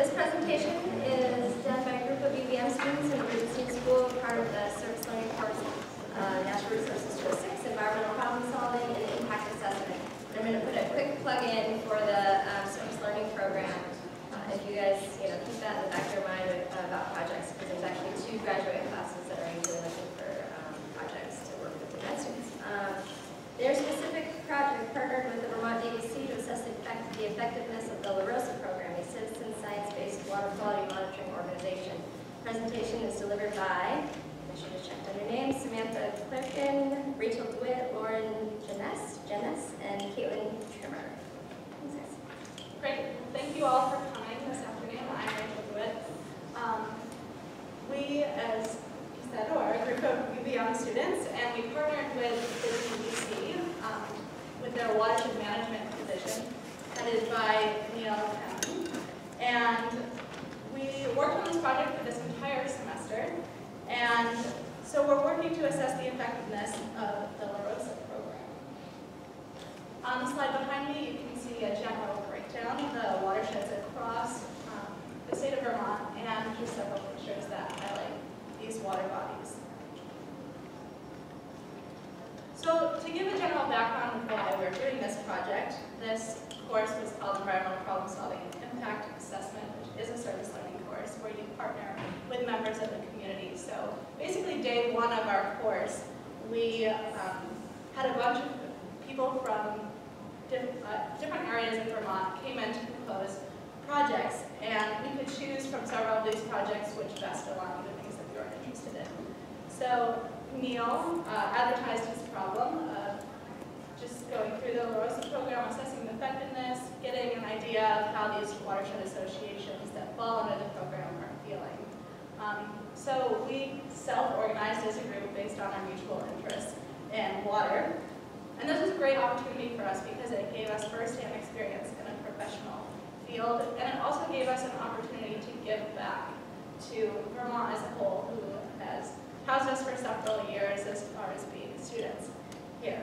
this presentation is done by a group of UVM students in Rubenstein School, part of the Service Learning Course, uh, Natural Resources 206, Environmental Problem Solving and Impact Assessment. And I'm going to put a quick plug in for the um, Service Learning Program. Uh, if you guys, you know, keep that in the back of your mind about projects, because there's actually two graduate classes that are usually looking for um, projects to work with the med students. Um, their specific project partnered with the Vermont DEC to assess the, the effectiveness of the LaRosa program, water quality monitoring organization. Presentation is delivered by, I should have checked your names, Samantha Clerkin, Rachel DeWitt, Lauren Jenness, Jenness, and Caitlin Trimmer. Great. Thank you all for coming this afternoon. I'm Rachel DeWitt. Um, we, as you said, are a group of UVM students, and we partnered with the DEC um, with their watershed management division, headed by Neil Penn. And we worked on this project for this entire semester, and so we're working to assess the effectiveness of the LaRosa program. On the slide behind me, you can see a general breakdown of the watersheds across um, the state of Vermont and just several pictures that highlight these water bodies. So to give a general background of why we're doing this project, this course was called Environmental Problem Solving and Impact Assessment, which is a service learning course where you partner with members of the community. So basically day one of our course, we um, had a bunch of people from diff uh, different areas in Vermont came in to propose projects, and we could choose from several of these projects which best aligned with the things that we were interested in. So Neil uh, advertised his problem of just going through the LaRosa program, assessing the effectiveness, getting an idea of how these watershed associations that fall under the program are Um, so we self-organized as a group based on our mutual interest in water. And this was a great opportunity for us because it gave us first-hand experience in a professional field, and it also gave us an opportunity to give back to Vermont as a whole, who has housed us for several years as far as being students here.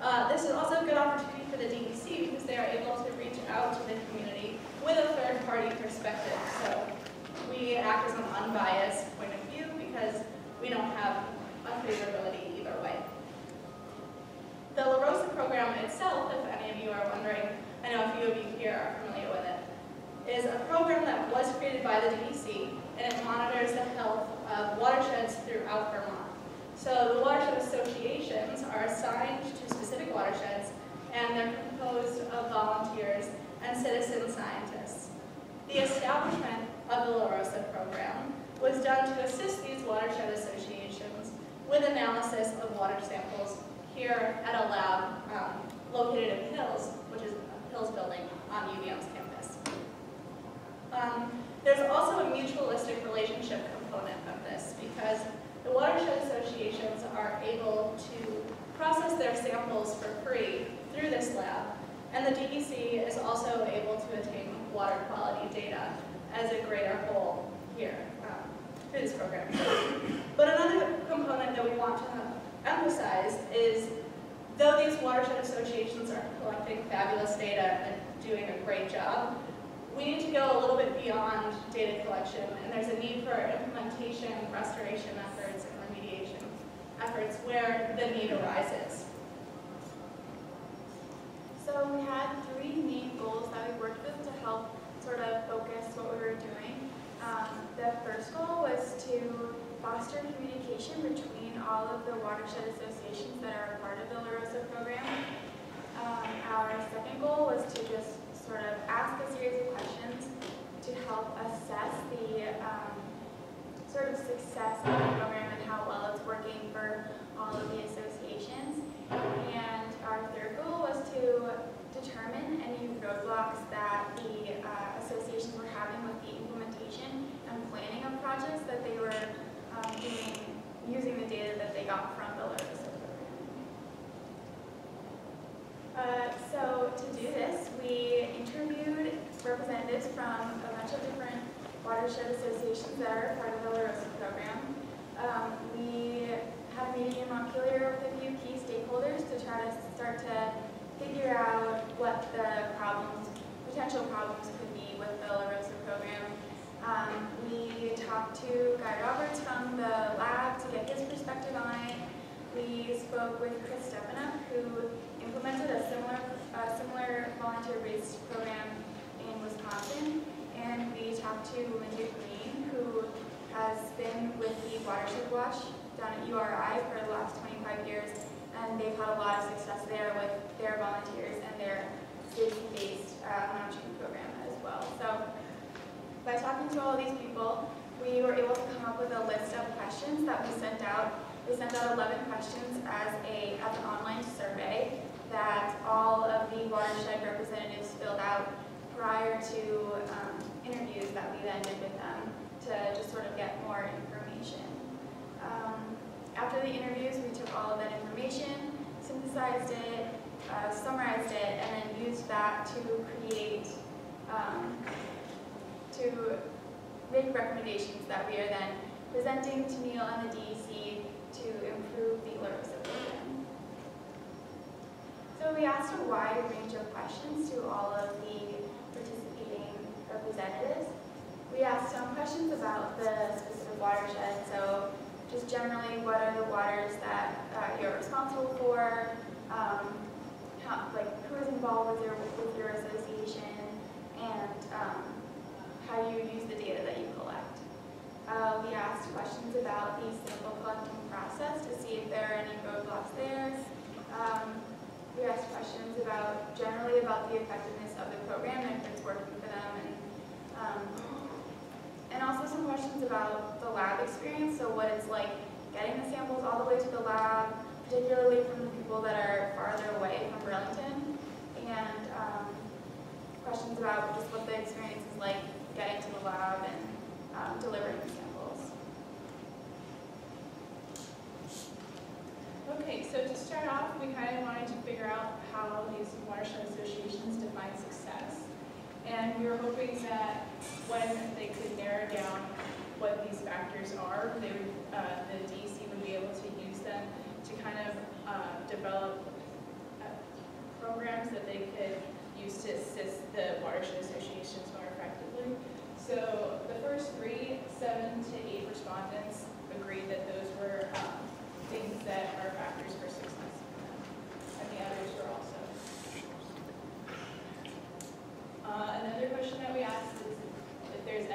Uh, this is also a good opportunity for the DEC because they are able to reach out to the community with a third-party perspective. So act as an unbiased point of view because we don't have unfavorability either way. The LaRosa program itself, if any of you are wondering, I know a few of you here are familiar with it, is a program that was created by the DEC and it monitors the health of watersheds throughout Vermont. So the watershed associations are assigned to specific watersheds and they're composed of volunteers and citizen scientists. The establishment of the LaRosa program was done to assist these watershed associations with analysis of water samples here at a lab um, located in Hills, which is a Hills building on UVM's campus. Um, there's also a mutualistic relationship component of this because the watershed associations are able to process their samples for free through this lab, and the DEC is also able to attain water quality data as a greater whole here um, through this program. But another component that we want to emphasize is though these watershed associations are collecting fabulous data and doing a great job, we need to go a little bit beyond data collection, and there's a need for implementation, restoration efforts, and remediation efforts where the need arises. So we had three main goals that we worked with to help sort of focus what we were doing. Um, the first goal was to foster communication between all of the watershed associations that are a part of the LaRosa program. Um, our second goal was to just sort of ask a series of questions to help assess the um, sort of success of the program and how well it's working for all of the associations. And our third goal was to determine any roadblocks that the uh, associations were having with the implementation and planning of projects that they were um, doing using the data that they got from program. Uh, so to do this, we interviewed representatives from a bunch of different watershed associations that are part of the LaRosa program. Um, we had a meeting in Montpelier with a few key stakeholders to try to start to figure out what the problems, potential problems could be with the LaRosa um, we talked to Guy Roberts from the lab to get his perspective on it. We spoke with Chris Stepenuck, who implemented a similar, similar volunteer-based program in Wisconsin. And we talked to Linda Green, who has been with the Watershed Watch down at URI for the last 25 years. And they've had a lot of success there with their volunteers and their by talking to all these people, we were able to come up with a list of questions that we sent out. We sent out 11 questions as, a, as an online survey that all of the watershed representatives filled out prior to um, interviews that we then did with them to just sort of get more information. Um, after the interviews, we took all of that information, synthesized it, uh, summarized it, and then used that to create, um, to make recommendations that we are then presenting to Neil and the DEC to improve the LaRosa program. So we asked a wide range of questions to all of the participating representatives. We asked some questions about the specific watershed, so just generally, what are the waters that uh, you're responsible for? Um, how, like, who is involved with your association, and um, how do you use the data that you collect? Uh, we asked questions about the sample collecting process to see if there are any roadblocks there. Um, we asked questions about generally the effectiveness of the program and if it's working for them, and um, and also some questions about the lab experience, so what it's like getting the samples all the way to the lab, particularly from the people that are farther away from Burlington, and um, questions about just what the experience is like getting to the lab and um, delivering the samples. Okay, so to start off, we kind of wanted to figure out how these watershed define success. And we were hoping that when they could narrow down what these factors are, they would, uh, the DEC would be able to use them to kind of uh, develop uh, programs that they could use to assist the watershed associations more effectively. So the first three, seven to eight respondents agreed that those were um, things that are factors for success. And the others were also. Uh, another question that we asked is if there's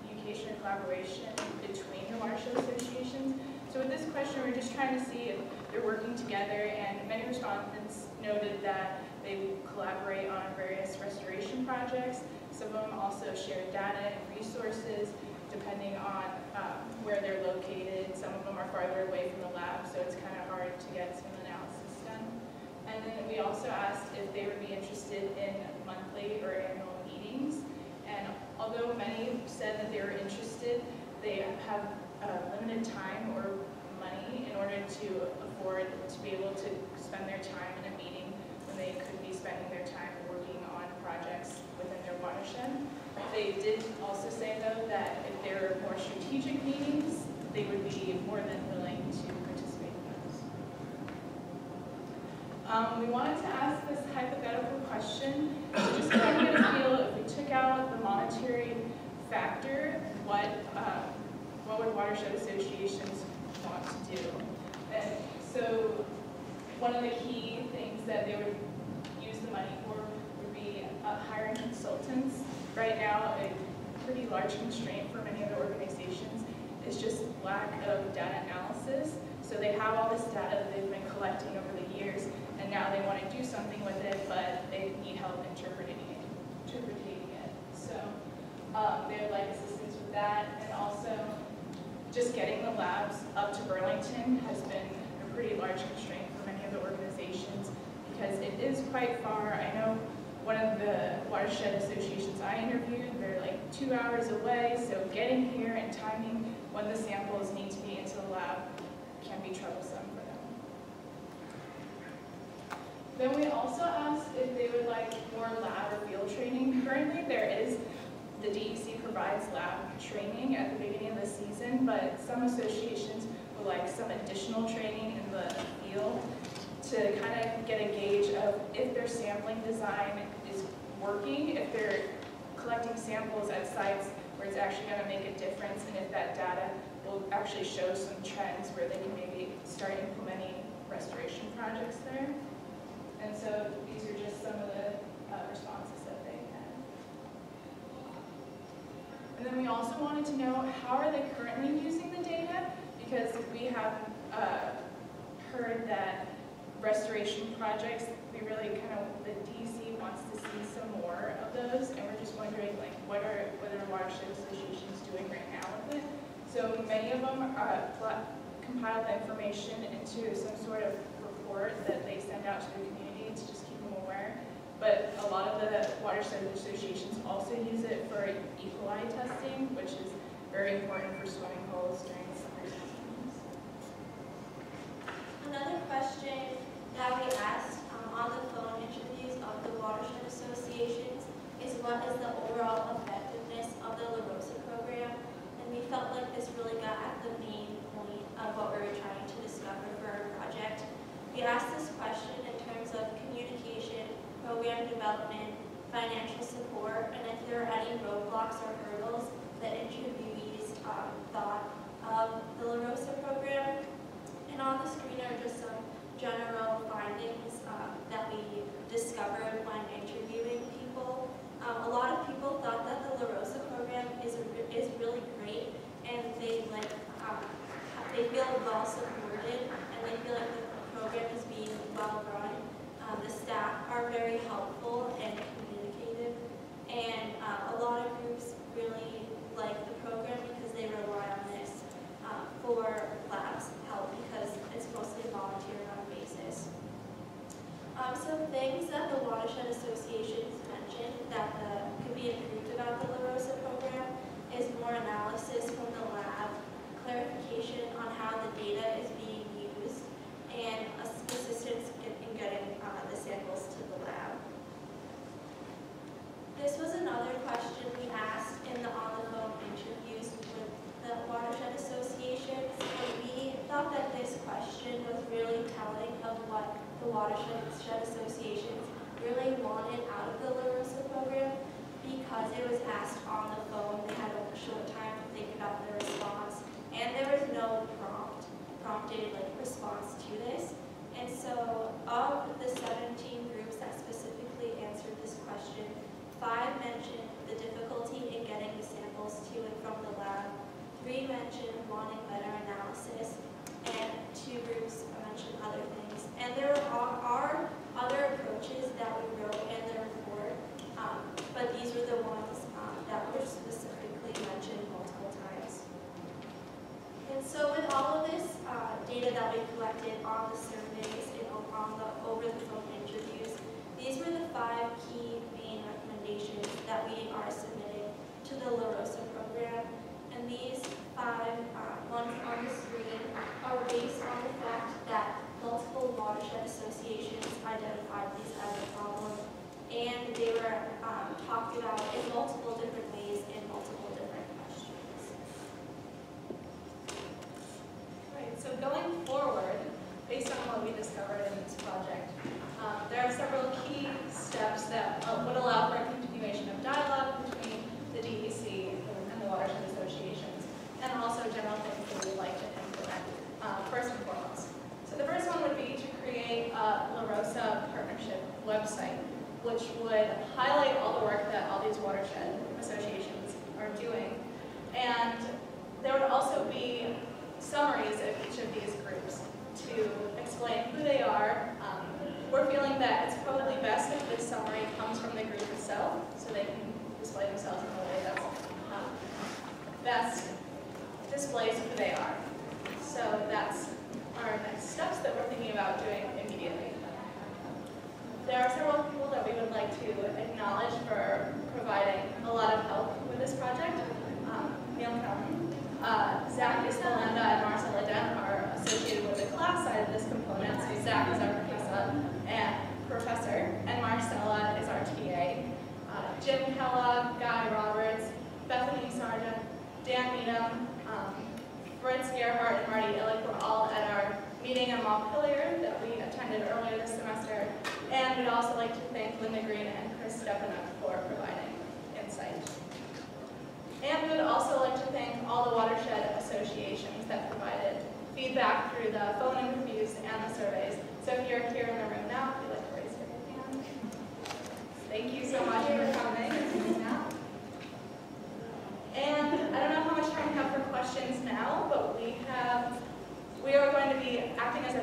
communication or collaboration between the watershed associations. So with this question, we're just trying to see if they're working together, and many respondents noted that they collaborate on various restoration projects. Some of them also share data and resources depending on um, where they're located. Some of them are farther away from the lab, so it's kind of hard to get some analysis done. And then we also asked if they would be interested in monthly or annual meetings. Although many said that they were interested, they have uh, limited time or money in order to afford to be able to spend their time in a meeting when they could be spending their time working on projects within their watershed. They did also say, though, that if there were more strategic meetings, they would be more than willing to participate in those. Um, we wanted to ask this hypothetical question to just get feel if we took out the monetary factor, what uh, what would watershed associations want to do? And so one of the key things that they would use the money for would be uh, hiring consultants. Right now, a pretty large constraint for many other organizations is just lack of data analysis. So they have all this data that they've been collecting over the years, and now they want to do something with it, but they need help interpreting it. Interpreting um, they would like assistance with that, and also just getting the labs up to Burlington has been a pretty large constraint for many of the organizations because it is quite far. I know one of the watershed associations I interviewed, they're like two hours away, so getting here and timing when the samples need to be into the lab can be troublesome for them. Then we also asked if they would like more lab or field training. Currently there is, the DEC provides lab training at the beginning of the season, but some associations would like some additional training in the field to kind of get a gauge of if their sampling design is working, if they're collecting samples at sites where it's actually going to make a difference, and if that data will actually show some trends where they can maybe start implementing restoration projects there. And so these are just some of the uh, responses that they had. And then we also wanted to know how are they currently using the data? Because we have uh, heard that restoration projects, we really kind of, the DC wants to see some more of those, and we're just wondering, like, what are, what are watershed associations doing right now with it? So many of them pla- compile the information into some sort of report that they send out to the community to just keep them aware. But a lot of the watershed associations also use it for E. coli testing, which is very important for swimming holes during summer seasons. Another question that we asked um, on the phone interviews of the watershed associations is what is the overall effectiveness of the LaRosa program? And we felt like this really got at the main point of what we were trying to discover for our project. We asked this question in terms of communication, program development, financial support, and if there are any roadblocks or hurdles that interviewees um, thought of the LaRosa program. And on the screen are just some general findings um, that we discovered when interviewing people. Um, a lot of people thought that the LaRosa program is, is really great and they like, um, they feel well supported and they feel like the program is being well run. Um, the staff are very helpful and communicative and uh, a lot of groups really like the program because they rely on this uh, for labs help because it's mostly a volunteer run basis. Um, some things that the watershed associations mentioned that the, could be improved about the LaRosa program is more analysis from the lab, clarification on how the data is being used, and ass- assistance in in getting uh, the samples to the lab. This was another question we asked in the on-the-phone interviews with the watershed associations, and we thought that this question was really telling of what the watershed associations really wanted out of the LaRosa program because it was asked on the phone, they had a short time to think about their response, and there was no prompt, prompted like response to this. And so of the 17 groups that specifically answered this question, Five mentioned the difficulty in getting the samples to and from the lab. Three mentioned wanting better analysis, and two groups mentioned other things. And there are, are other approaches that we wrote in the report, um, but these were the ones um, that were specifically mentioned multiple times. And so with all of this uh, data that we collected on the surveys and o- on the over-the-phone interviews, these were the five key main recommendations that we are submitting to the LaRosa program. And these five uh, ones on the screen are based on the fact that multiple watershed associations identified these as a problem. And they were um, talked about in multiple different ways in multiple different questions. Right, so going forward, based on what we discovered in this project, um, there are several key steps that uh, would allow for a continuation of dialogue between the DEC and the watershed associations, and also general things that we'd like to implement, uh, first and foremost. So the first one would be to create a LaRosa partnership website, which would highlight all the work that all these watershed associations are doing. And there would also be summaries of each of these groups to explain who they are. Um, we're feeling that it's probably best if this summary comes from the group itself, so they can display themselves in a way that's um, best displays who they are. So that's our next steps that we're thinking about doing immediately. There are several people that we would like to acknowledge for providing a lot of help with this project. Um, Neil Calhoun, uh, Zach Escalenda and Marcella Dent are associated with the class side of this component. So Zach is our professor and professor, and Marcella is our TA. Uh, Jim Kellogg, Guy Roberts, Bethany Sargent, Dan Needham, um, Fritz Gerhardt, and Marty Illick were all at our meeting in Montpelier that we attended earlier this semester. And we'd also like to thank Linda Green and Chris Stepenuck for providing insight. And we would also like to thank all the watershed associations that provided feedback through the phone interviews and the surveys. So if you're here in the room now, Thank you so much for coming and. And I don't know how much time we have for questions now, but we have, we are going to be acting as